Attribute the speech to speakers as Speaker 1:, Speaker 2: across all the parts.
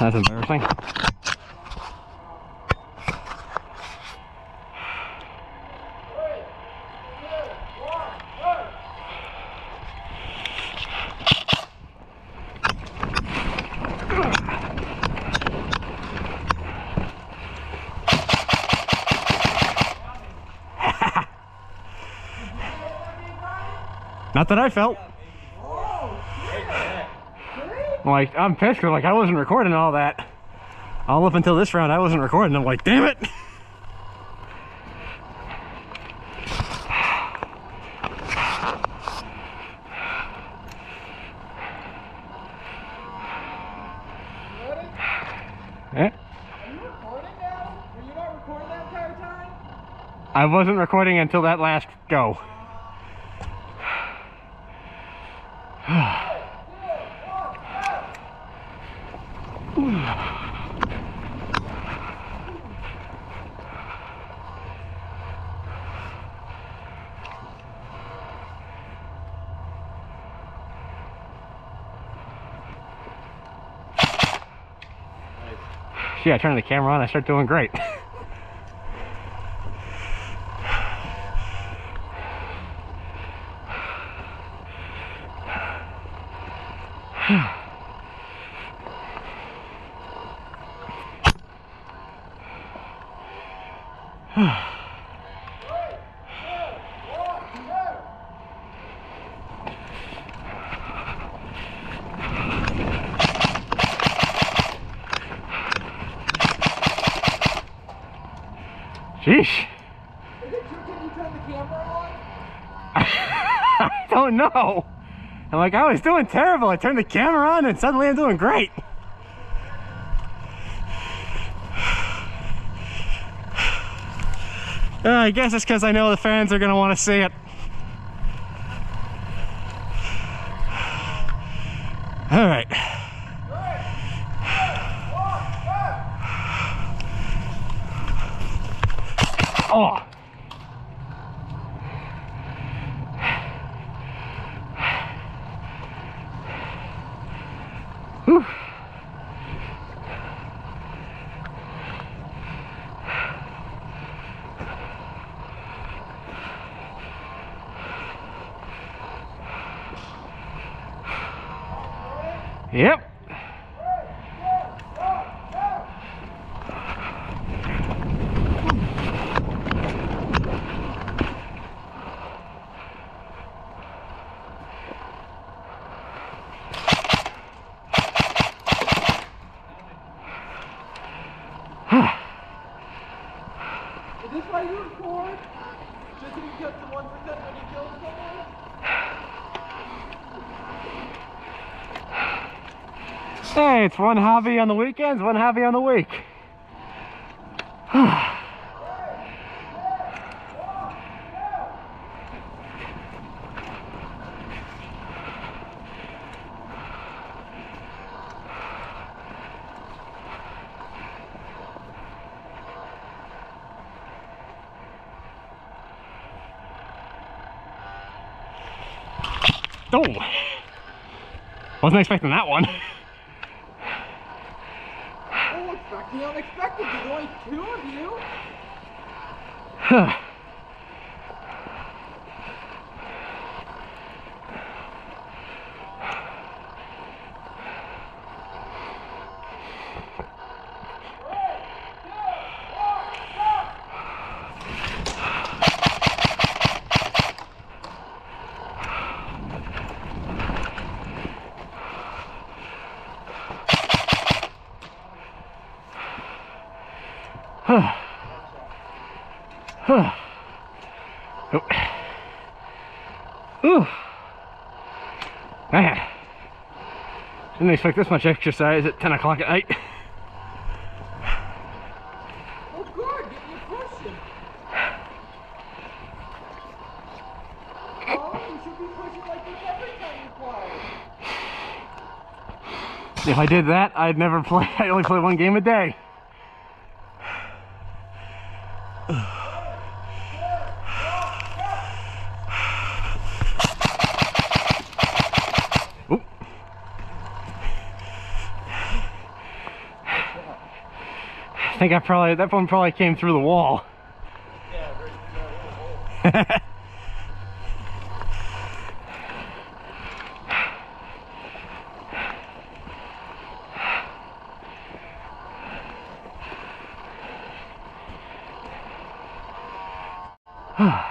Speaker 1: That's embarrassing. Not that I felt. Like, I'm pissed like I wasn't recording all that. All up until this round, I wasn't recording. I'm like, damn it. Eh?
Speaker 2: Are you recording now? Were you not recording that entire time?
Speaker 1: I wasn't recording until that last go. Yeah, I turn the camera on, I start doing great. Sheesh. I don't know. I'm like, I was doing terrible. I turned the camera on and suddenly I'm doing great. Uh, I guess it's because I know the fans are going to want to see it. All right. Oh. Yep.
Speaker 2: Is this why you record? Just so you get the 1% when you kill someone?
Speaker 1: Hey, it's one hobby on the weekends, one hobby on the week. Oh! Wasn't expecting that one.
Speaker 2: Expect the unexpected. There's only two of you.
Speaker 1: Oh. Ooh. Man. Didn't expect this much exercise at 10 o'clock at night.
Speaker 2: Oh, good. Get you pushing. Oh, you should be pushing like this every time you play.
Speaker 1: If I did that, I'd never play. I only play one game a day. Think I probably that one probably came through the wall.
Speaker 2: Yeah, right.
Speaker 1: Ah.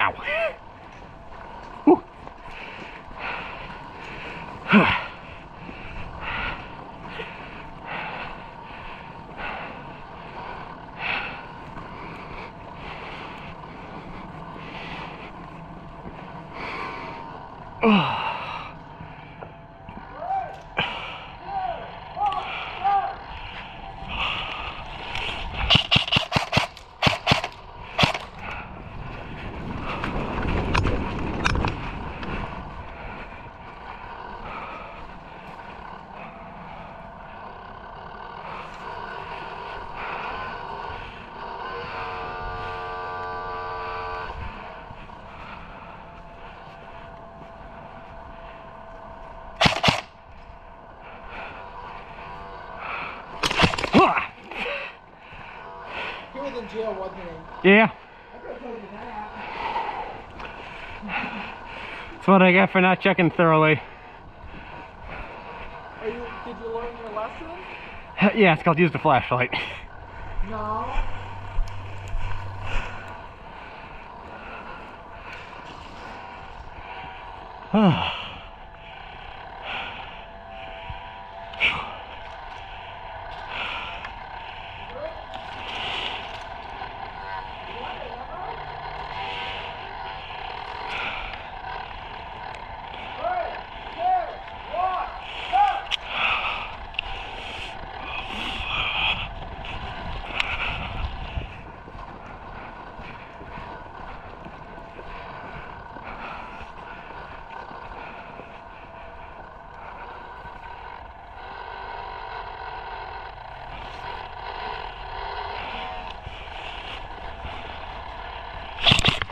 Speaker 1: Ow. Whew.
Speaker 2: Jail, wasn't he?
Speaker 1: Yeah,
Speaker 2: I could have told you that.
Speaker 1: that's what I get for not checking thoroughly.
Speaker 2: Are you, did you learn your lesson?
Speaker 1: Yeah, it's called use the flashlight.
Speaker 2: No. Ah.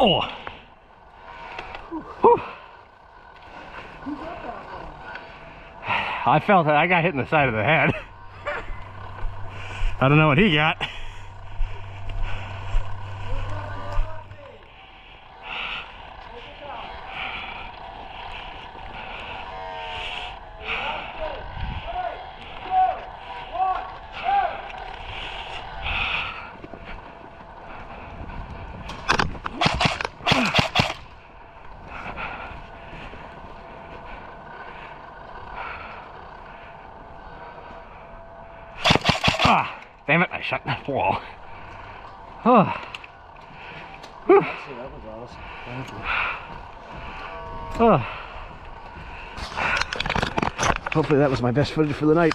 Speaker 1: Oh. Whew. I felt that I got hit in the side of the head. I don't know what he got. Ah, damn it, I shut the wall. Oh. Whew.
Speaker 2: that was awesome. Thank you.
Speaker 1: Oh.
Speaker 3: Hopefully that was my best footage for the night.